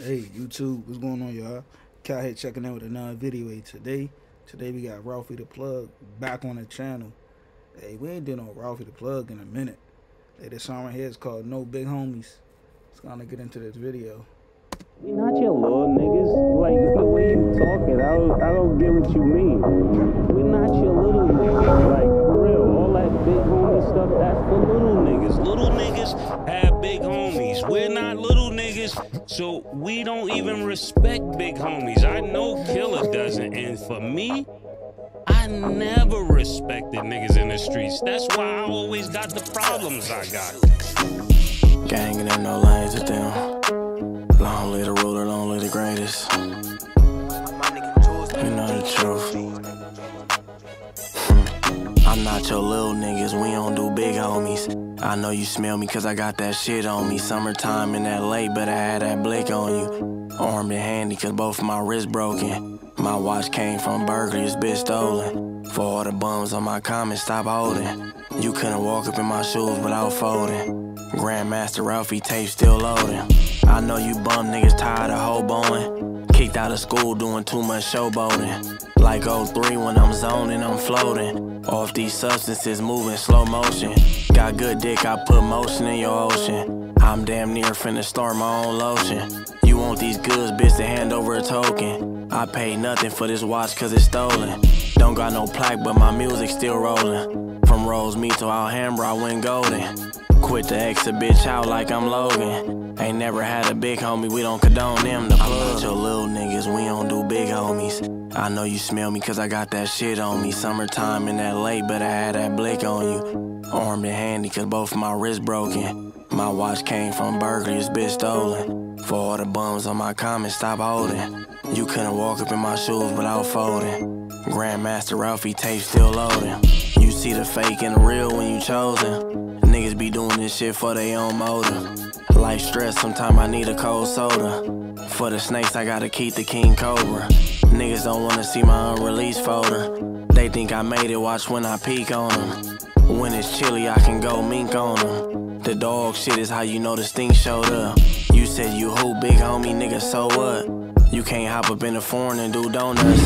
Hey, YouTube, what's going on, y'all? Cal here checking in with another video hey, today. Today we got Ralfy the Plug back on the channel. Hey, we ain't doing no Ralfy the Plug in a minute. Hey, this song right here is called No Big Homies. Let's gonna get into this video. We not your little niggas. Like the way you talking, I don't, I don't get what you mean. We not your little niggas. Like for real, all that big homie stuff, that's for little niggas. Little niggas have big homies. We're not little so we don't even respect big homies. I know Killer doesn't, and for me. I never respected niggas in the streets. That's why I always got the problems I got. Gangin' in no lanes with them. Long live the ruler, long live the greatest. You know the truth. Hmm. I'm not your little niggas, we don't do big homies. I know you smell me cause I got that shit on me. Summertime in LA, but I had that blick on you. Armed and handy cause both my wrists broken. My watch came from Berkeley, bitch stolen. For all the bums on my comments, stop holding. You couldn't walk up in my shoes without folding. Grandmaster Ralfy tape still loading. I know you bum niggas tired of hoboing. Kicked out of school doing too much showboating. Like 03 when I'm zoning, I'm floating. Off these substances, moving slow motion. Got good dick, I put motion in your ocean. I'm damn near finna start my own lotion. You want these goods, bitch, to hand over a token. I pay nothing for this watch cause it's stolen. Don't got no plaque, but my music still rolling. From Rosemead to Alhambra, I went golden. Quit to X a bitch out like I'm Logan. Ain't never had a big homie, we don't condone them. The plug. Your little niggas, we don't do big homies. I know you smell me cause I got that shit on me. Summertime in LA, but I had that blick on you. Armed and handy cause both my wrists broken. My watch came from Berkeley, bitch stolen. For all the bums on my comments, stop holding. You couldn't walk up in my shoes without folding. Grandmaster Ralfy tape still loading. You see the fake and the real when you chosen. Niggas be doing this shit for their own motive. Life stress, sometimes I need a cold soda. For the snakes, I gotta keep the king cobra. Niggas don't wanna see my unreleased folder. They think I made it, watch when I peek on them. When it's chilly, I can go mink on them. The dog shit is how you know the stink showed up. You said you who, big homie, nigga, so what? You can't hop up in the foreign and do donuts.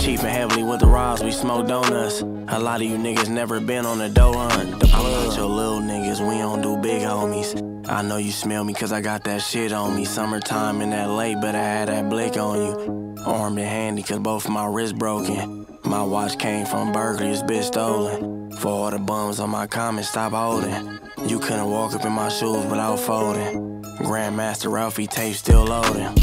Cheap and heavily with the rods, we smoke donuts. A lot of you niggas never been on a dough hunt. The plug. Your little niggas, we don't do big homies. I know you smell me cause I got that shit on me. Summertime in LA, but I had that blick on you. Armed and handy cause both my wrists broken. My watch came from Berkeley, bitch stolen. For all the bums on my comments, stop holding. You couldn't walk up in my shoes without folding. Grandmaster Ralfy tape still loading.